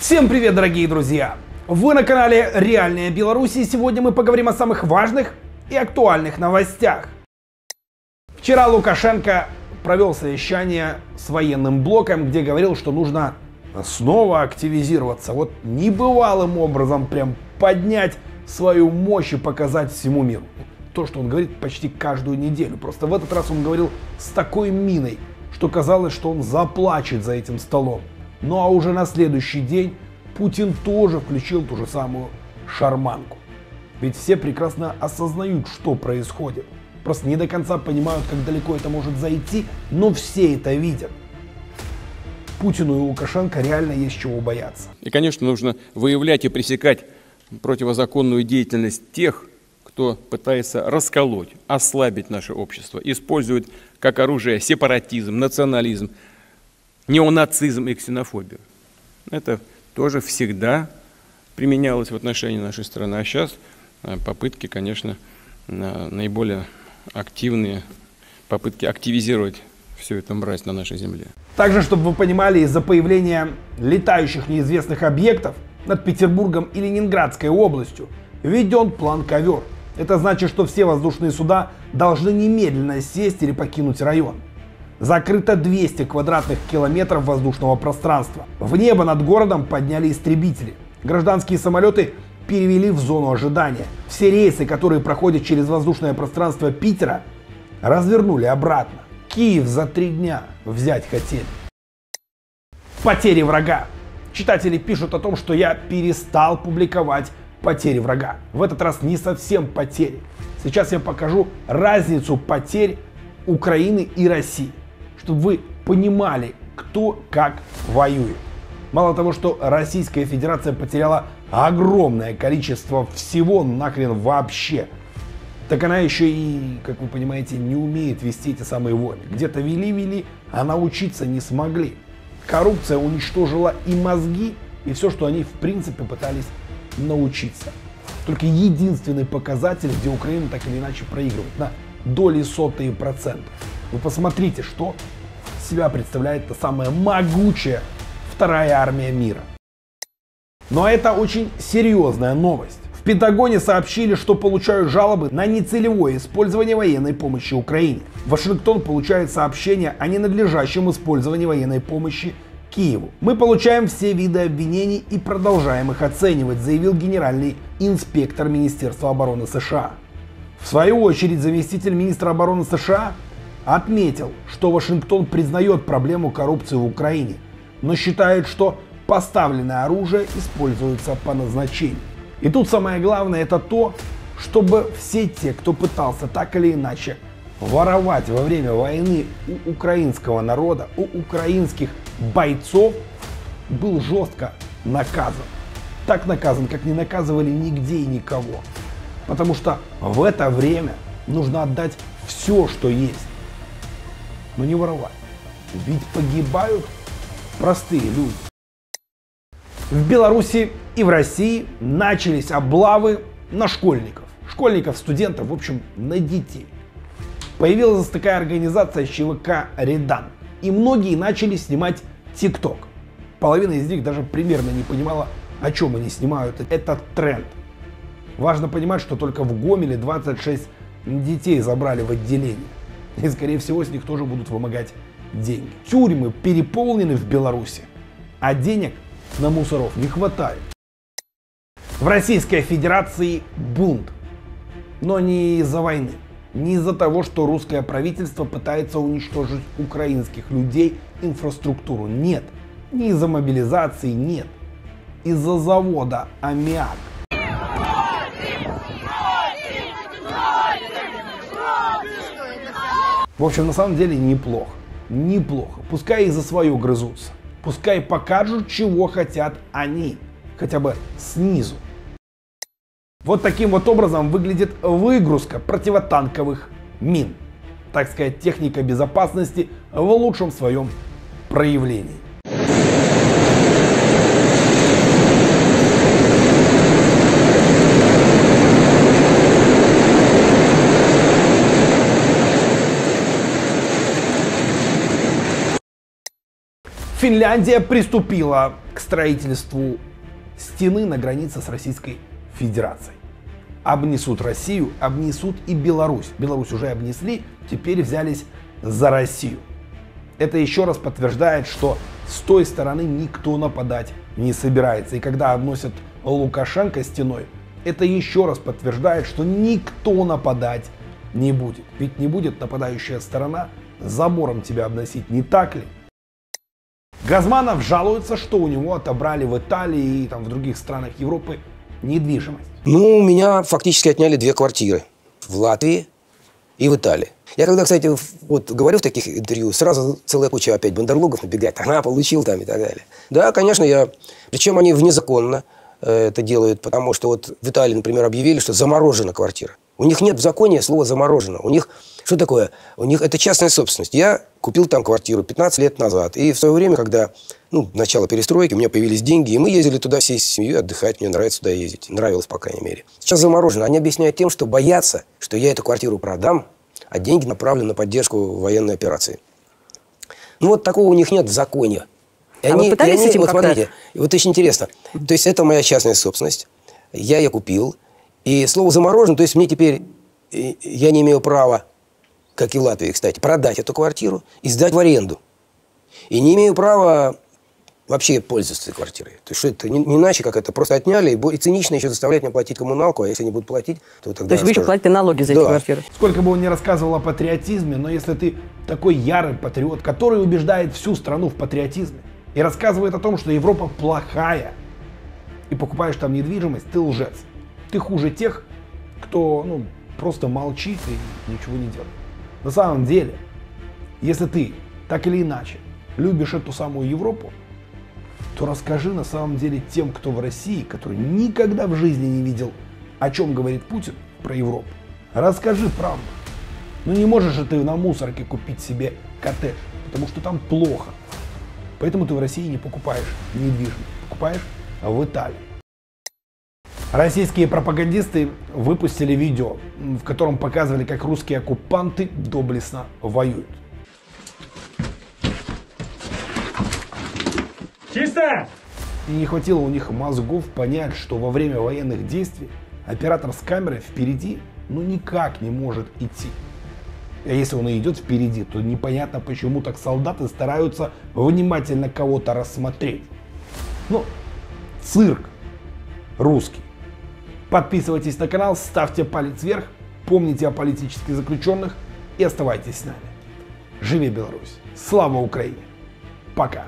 Всем привет, дорогие друзья! Вы на канале Реальная Беларусь, и сегодня мы поговорим о самых важных и актуальных новостях. Вчера Лукашенко провел совещание с военным блоком, где говорил, что нужно снова активизироваться. Вот небывалым образом прям поднять свою мощь и показать всему миру. То, что он говорит почти каждую неделю. Просто в этот раз он говорил с такой миной, что казалось, что он заплачет за этим столом. Ну а уже на следующий день Путин тоже включил ту же самую шарманку. Ведь все прекрасно осознают, что происходит. Просто не до конца понимают, как далеко это может зайти, но все это видят. Путину и Лукашенко реально есть чего бояться. И, конечно, нужно выявлять и пресекать противозаконную деятельность тех, кто пытается расколоть, ослабить наше общество, использует как оружие сепаратизм, национализм, неонацизм и ксенофобию. Это тоже всегда применялось в отношении нашей страны. А сейчас э, попытки, конечно, наиболее активные, попытки активизировать все это мразь на нашей земле. Также, чтобы вы понимали, из-за появления летающих неизвестных объектов над Петербургом и Ленинградской областью введен план ковер. Это значит, что все воздушные суда должны немедленно сесть или покинуть район. Закрыто 200 квадратных километров воздушного пространства. В небо над городом подняли истребители. Гражданские самолеты перевели в зону ожидания. Все рейсы, которые проходят через воздушное пространство Питера, развернули обратно. Киев за три дня взять хотели. Потери врага. Читатели пишут о том, что я перестал публиковать потери врага. В этот раз не совсем потери. Сейчас я покажу разницу потерь Украины и России чтобы вы понимали, кто как воюет. Мало того, что Российская Федерация потеряла огромное количество всего нахрен вообще, так она еще и, как вы понимаете, не умеет вести эти самые войны. Где-то вели-вели, а научиться не смогли. Коррупция уничтожила и мозги, и все, что они в принципе пытались научиться. Только единственный показатель, где Украина так или иначе проигрывает, на доли сотые процентов. Вы посмотрите, что себя представляет та самая могучая вторая армия мира. Но это очень серьезная новость. В Пентагоне сообщили, что получают жалобы на нецелевое использование военной помощи Украине. Вашингтон получает сообщения о ненадлежащем использовании военной помощи Киеву. Мы получаем все виды обвинений и продолжаем их оценивать, заявил генеральный инспектор Министерства обороны США. В свою очередь заместитель министра обороны США отметил, что Вашингтон признает проблему коррупции в Украине, но считает, что поставленное оружие используется по назначению. И тут самое главное это то, чтобы все те, кто пытался так или иначе воровать во время войны у украинского народа, у украинских бойцов, был жестко наказан. Так наказан, как не наказывали нигде и никого. Потому что в это время нужно отдать все, что есть но не воровать. Ведь погибают простые люди. В Беларуси и в России начались облавы на школьников. Школьников, студентов, в общем, на детей. Появилась такая организация ЧВК «Редан». И многие начали снимать ТикТок. Половина из них даже примерно не понимала, о чем они снимают этот тренд. Важно понимать, что только в Гомеле 26 детей забрали в отделение. И, скорее всего, с них тоже будут вымогать деньги. Тюрьмы переполнены в Беларуси, а денег на мусоров не хватает. В Российской Федерации бунт. Но не из-за войны, не из-за того, что русское правительство пытается уничтожить украинских людей, инфраструктуру. Нет. Не из-за мобилизации, нет. Из-за завода «Аммиак». В общем, на самом деле неплохо. Неплохо. Пускай и за свое грызутся. Пускай покажут, чего хотят они. Хотя бы снизу. Вот таким вот образом выглядит выгрузка противотанковых мин. Так сказать, техника безопасности в лучшем своем проявлении. Финляндия приступила к строительству стены на границе с Российской Федерацией. Обнесут Россию, обнесут и Беларусь. Беларусь уже обнесли, теперь взялись за Россию. Это еще раз подтверждает, что с той стороны никто нападать не собирается. И когда обносят Лукашенко стеной, это еще раз подтверждает, что никто нападать не будет. Ведь не будет нападающая сторона забором тебя обносить, не так ли? Газманов жалуется, что у него отобрали в Италии и там, в других странах Европы недвижимость. Ну, у меня фактически отняли две квартиры. В Латвии и в Италии. Я когда, кстати, вот говорю в таких интервью, сразу целая куча опять бандерлогов набегает. Ага, получил там и так далее. Да, конечно, я... Причем они внезаконно э, это делают, потому что вот в Италии, например, объявили, что заморожена квартира. У них нет в законе слова «заморожено». У них что такое? У них это частная собственность. Я купил там квартиру 15 лет назад. И в свое время, когда, ну, начало перестройки, у меня появились деньги, и мы ездили туда всей семьей отдыхать. Мне нравится туда ездить. Нравилось, по крайней мере. Сейчас заморожено. Они объясняют тем, что боятся, что я эту квартиру продам, а деньги направлю на поддержку военной операции. Ну, вот такого у них нет в законе. И а они, вы пытались и они, этим вот смотрите, вот очень интересно. То есть это моя частная собственность. Я ее купил. И слово «заморожен», то есть мне теперь, я не имею права, как и в Латвии, кстати, продать эту квартиру и сдать в аренду. И не имею права вообще пользоваться этой квартирой. То есть что это не, не иначе, как это просто отняли, и, и цинично еще заставлять меня платить коммуналку, а если не будут платить, то тогда... То есть вы еще платите налоги за да. эти квартиры? Сколько бы он ни рассказывал о патриотизме, но если ты такой ярый патриот, который убеждает всю страну в патриотизме и рассказывает о том, что Европа плохая, и покупаешь там недвижимость, ты лжец. Ты хуже тех, кто ну, просто молчит и ничего не делает. На самом деле, если ты так или иначе любишь эту самую Европу, то расскажи на самом деле тем, кто в России, который никогда в жизни не видел, о чем говорит Путин про Европу. Расскажи правду. Ну не можешь же ты на мусорке купить себе коттедж, потому что там плохо. Поэтому ты в России не покупаешь недвижимость, покупаешь в Италии. Российские пропагандисты выпустили видео, в котором показывали, как русские оккупанты доблестно воюют. Чисто! И не хватило у них мозгов понять, что во время военных действий оператор с камерой впереди ну никак не может идти. А если он и идет впереди, то непонятно, почему так солдаты стараются внимательно кого-то рассмотреть. Ну, цирк русский. Подписывайтесь на канал, ставьте палец вверх, помните о политических заключенных и оставайтесь с нами. Живи Беларусь! Слава Украине! Пока!